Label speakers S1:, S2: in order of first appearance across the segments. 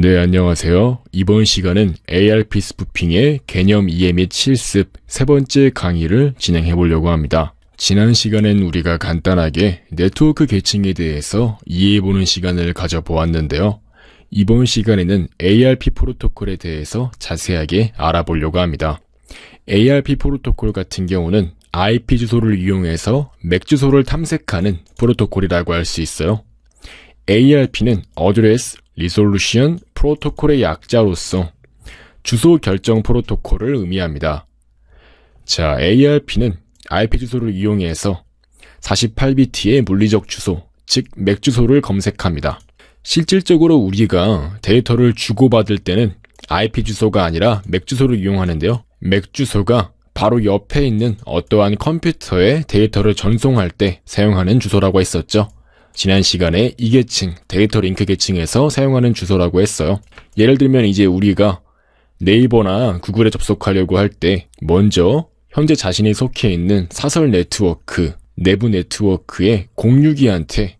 S1: 네, 안녕하세요. 이번 시간은 ARP 스푸핑의 개념 이해 및 실습 세 번째 강의를 진행해 보려고 합니다. 지난 시간엔 우리가 간단하게 네트워크 계층에 대해서 이해해 보는 시간을 가져보았는데요. 이번 시간에는 ARP 프로토콜에 대해서 자세하게 알아보려고 합니다. ARP 프로토콜 같은 경우는 IP 주소를 이용해서 맥 주소를 탐색하는 프로토콜이라고 할 수 있어요. ARP는 Address Resolution 프로토콜의 약자로서 주소 결정 프로토콜을 의미합니다. 자, ARP는 IP 주소를 이용해서 48비트의 물리적 주소, 즉 맥 주소를 검색합니다. 실질적으로 우리가 데이터를 주고받을 때는 IP 주소가 아니라 맥 주소를 이용하는데요. 맥 주소가 바로 옆에 있는 어떠한 컴퓨터에 데이터를 전송할 때 사용하는 주소라고 했었죠. 지난 시간에 이 계층, 데이터 링크 계층에서 사용하는 주소라고 했어요. 예를 들면 이제 우리가 네이버나 구글에 접속하려고 할 때 먼저 현재 자신이 속해 있는 사설 네트워크, 내부 네트워크의 공유기한테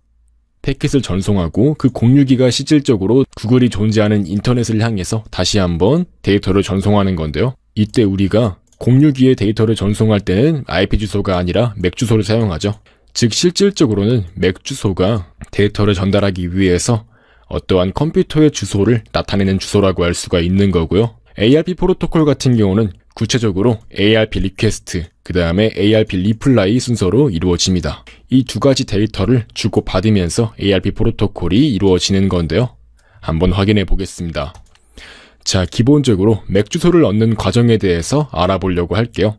S1: 패킷을 전송하고 그 공유기가 실질적으로 구글이 존재하는 인터넷을 향해서 다시 한번 데이터를 전송하는 건데요. 이때 우리가 공유기에 데이터를 전송할 때는 IP 주소가 아니라 MAC 주소를 사용하죠. 즉 실질적으로는 MAC 주소가 데이터를 전달하기 위해서 어떠한 컴퓨터의 주소를 나타내는 주소라고 할 수가 있는 거고요. ARP 프로토콜 같은 경우는 구체적으로 ARP request, 그 다음에 ARP reply 순서로 이루어집니다. 이 두 가지 데이터를 주고받으면서 ARP 프로토콜이 이루어지는 건데요. 한번 확인해 보겠습니다. 자, 기본적으로 MAC 주소를 얻는 과정에 대해서 알아보려고 할게요.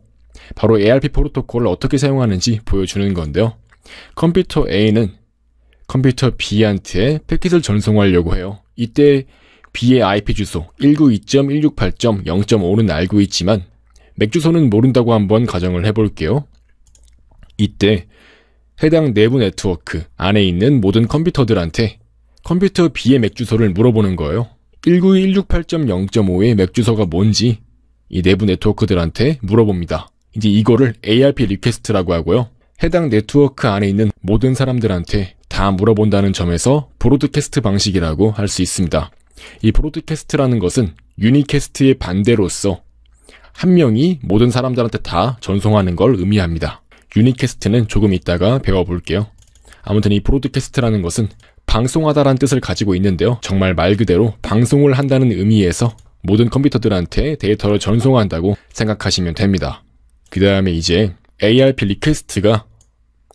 S1: 바로 ARP 프로토콜을 어떻게 사용하는지 보여주는 건데요. 컴퓨터 A는 컴퓨터 B한테 패킷을 전송하려고 해요. 이때 B의 IP 주소 192.168.0.5는 알고 있지만 맥 주소는 모른다고 한번 가정을 해볼게요. 이때 해당 내부 네트워크 안에 있는 모든 컴퓨터들한테 컴퓨터 B의 맥 주소를 물어보는 거예요. 192.168.0.5의 맥 주소가 뭔지 이 내부 네트워크들한테 물어봅니다. 이제 이거를 ARP request라고 하고요. 해당 네트워크 안에 있는 모든 사람들한테 다 물어본다는 점에서 broadcast 방식이라고 할 수 있습니다. 이 broadcast라는 것은 unicast의 반대로서 한 명이 모든 사람들한테 다 전송하는 걸 의미합니다. unicast는 조금 이따가 배워볼게요. 아무튼 이 broadcast라는 것은 방송하다란 뜻을 가지고 있는데요. 정말 말 그대로 방송을 한다는 의미에서 모든 컴퓨터들한테 데이터를 전송한다고 생각하시면 됩니다. 그 다음에 이제 ARP request가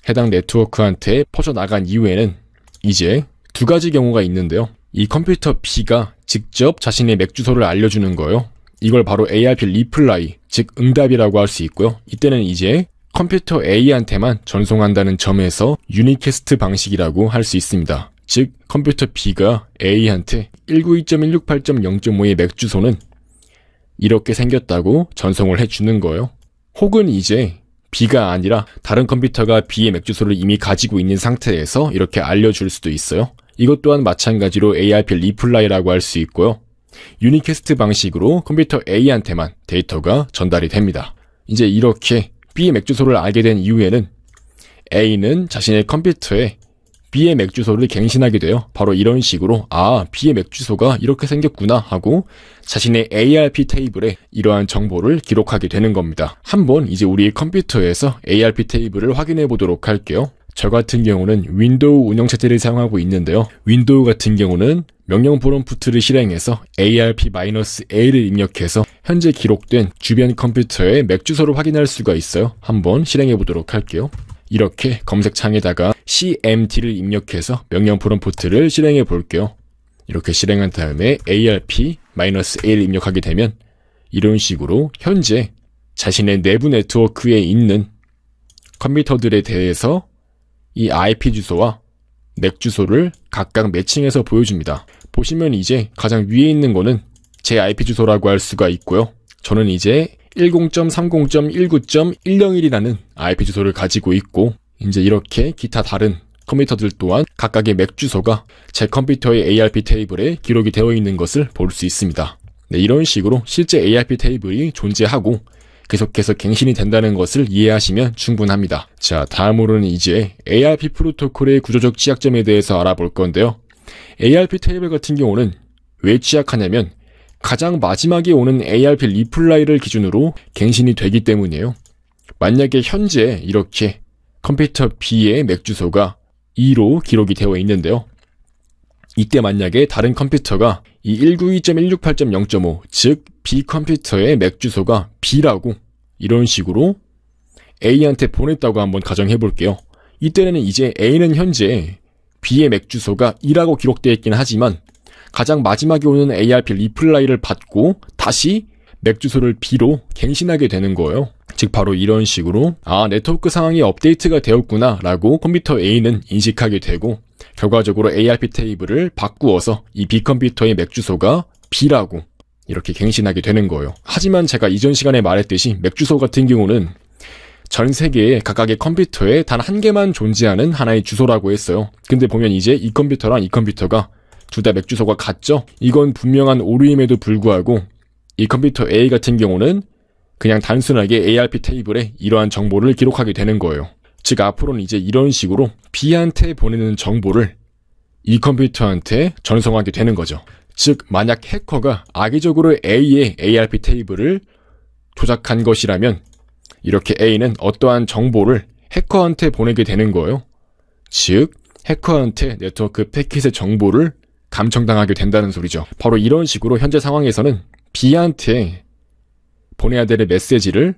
S1: 해당 네트워크한테 퍼져나간 이후에는 이제 두 가지 경우가 있는데요. 이 컴퓨터 B가 직접 자신의 MAC 주소를 알려주는 거예요. 이걸 바로 ARP reply, 즉 응답이라고 할 수 있고요. 이때는 이제 컴퓨터 A한테만 전송한다는 점에서 unicast 방식이라고 할 수 있습니다. 즉 컴퓨터 B가 A한테 192.168.0.5의 MAC 주소는 이렇게 생겼다고 전송을 해주는 거예요. 혹은 이제 B가 아니라 다른 컴퓨터가 B의 MAC 주소를 이미 가지고 있는 상태에서 이렇게 알려줄 수도 있어요. 이것 또한 마찬가지로 ARP reply라고 할 수 있고요. unicast 방식으로 컴퓨터 A한테만 데이터가 전달이 됩니다. 이제 이렇게 B의 MAC 주소를 알게 된 이후에는 A는 자신의 컴퓨터에 B의 MAC 주소를 갱신하게 돼요. 바로 이런 식으로 아 B의 MAC 주소가 이렇게 생겼구나 하고 자신의 ARP 테이블에 이러한 정보를 기록하게 되는 겁니다. 한번 이제 우리 컴퓨터에서 ARP 테이블을 확인해 보도록 할게요. 저 같은 경우는 윈도우 운영체제를 사용하고 있는데요. 윈도우 같은 경우는 명령 프롬프트를 실행해서 ARP-A를 입력해서 현재 기록된 주변 컴퓨터의 MAC 주소를 확인할 수가 있어요. 한번 실행해 보도록 할게요. 이렇게 검색창에다가 CMD를 입력해서 명령 프롬프트를 실행해 볼게요. 이렇게 실행한 다음에 ARP-A를 입력하게 되면 이런 식으로 현재 자신의 내부 네트워크에 있는 컴퓨터들에 대해서 이 IP 주소와 맥 주소를 각각 매칭해서 보여줍니다. 보시면 이제 가장 위에 있는 거는 제 IP 주소라고 할 수가 있고요. 저는 이제 10.30.19.101이라는 IP 주소를 가지고 있고 이제 이렇게 기타 다른 컴퓨터들 또한 각각의 MAC 주소가 제 컴퓨터의 ARP 테이블에 기록이 되어 있는 것을 볼 수 있습니다. 네, 이런 식으로 실제 ARP 테이블이 존재하고 계속해서 갱신이 된다는 것을 이해하시면 충분합니다. 자, 다음으로는 이제 ARP 프로토콜의 구조적 취약점에 대해서 알아볼 건데요. ARP 테이블 같은 경우는 왜 취약하냐면 가장 마지막에 오는 ARP reply를 기준으로 갱신이 되기 때문이에요. 만약에 현재 이렇게 컴퓨터 B의 MAC 주소가 2로 기록이 되어 있는데요. 이때 만약에 다른 컴퓨터가 이 192.168.0.5, 즉 B 컴퓨터의 MAC 주소가 B라고 이런 식으로 A한테 보냈다고 한번 가정해 볼게요. 이때는 이제 A는 현재 B의 MAC 주소가 2라고 기록되어 있긴 하지만 가장 마지막에 오는 ARP reply를 받고 다시 MAC 주소를 B로 갱신하게 되는 거예요. 즉 바로 이런 식으로 아 네트워크 상황이 업데이트가 되었구나 라고 컴퓨터 A는 인식하게 되고 결과적으로 ARP 테이블을 바꾸어서 이 B 컴퓨터의 MAC 주소가 B라고 이렇게 갱신하게 되는 거예요. 하지만 제가 이전 시간에 말했듯이 MAC 주소 같은 경우는 전 세계의 각각의 컴퓨터에 단 한 개만 존재하는 하나의 주소라고 했어요. 근데 보면 이제 이 컴퓨터랑 이 컴퓨터가 둘 다 맥 주소가 같죠? 이건 분명한 오류임에도 불구하고 이 컴퓨터 A 같은 경우는 그냥 단순하게 ARP 테이블에 이러한 정보를 기록하게 되는 거예요. 즉 앞으로는 이제 이런 식으로 B한테 보내는 정보를 이 컴퓨터한테 전송하게 되는 거죠. 즉 만약 해커가 악의적으로 A의 ARP 테이블을 조작한 것이라면 이렇게 A는 어떠한 정보를 해커한테 보내게 되는 거예요. 즉 해커한테 네트워크 패킷의 정보를 감청당하게 된다는 소리죠. 바로 이런 식으로 현재 상황에서는 B한테 보내야 될 메시지를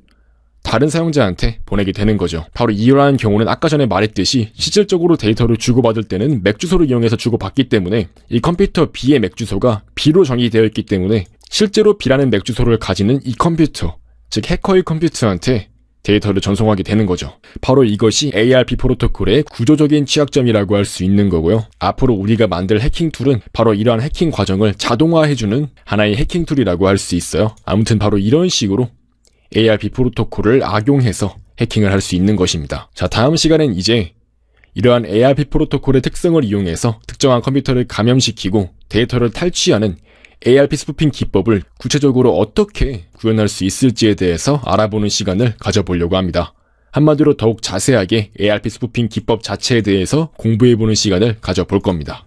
S1: 다른 사용자한테 보내게 되는 거죠. 바로 이러한 경우는 아까 전에 말했듯이 실질적으로 데이터를 주고받을 때는 MAC 주소를 이용해서 주고받기 때문에 이 컴퓨터 B의 MAC 주소가 B로 정의되어 있기 때문에 실제로 B라는 MAC 주소를 가지는 이 컴퓨터, 즉 해커의 컴퓨터한테 데이터를 전송하게 되는 거죠. 바로 이것이 ARP 프로토콜의 구조적인 취약점이라고 할 수 있는 거고요. 앞으로 우리가 만들 해킹 툴은 바로 이러한 해킹 과정을 자동화해주는 하나의 해킹 툴이라고 할 수 있어요. 아무튼 바로 이런 식으로 ARP 프로토콜을 악용해서 해킹을 할 수 있는 것입니다. 자, 다음 시간엔 이제 이러한 ARP 프로토콜의 특성을 이용해서 특정한 컴퓨터를 감염시키고 데이터를 탈취하는 ARP spoofing 기법을 구체적으로 어떻게 구현할 수 있을지에 대해서 알아보는 시간을 가져보려고 합니다. 한마디로 더욱 자세하게 ARP 스푸핑 기법 자체에 대해서 공부해보는 시간을 가져볼 겁니다.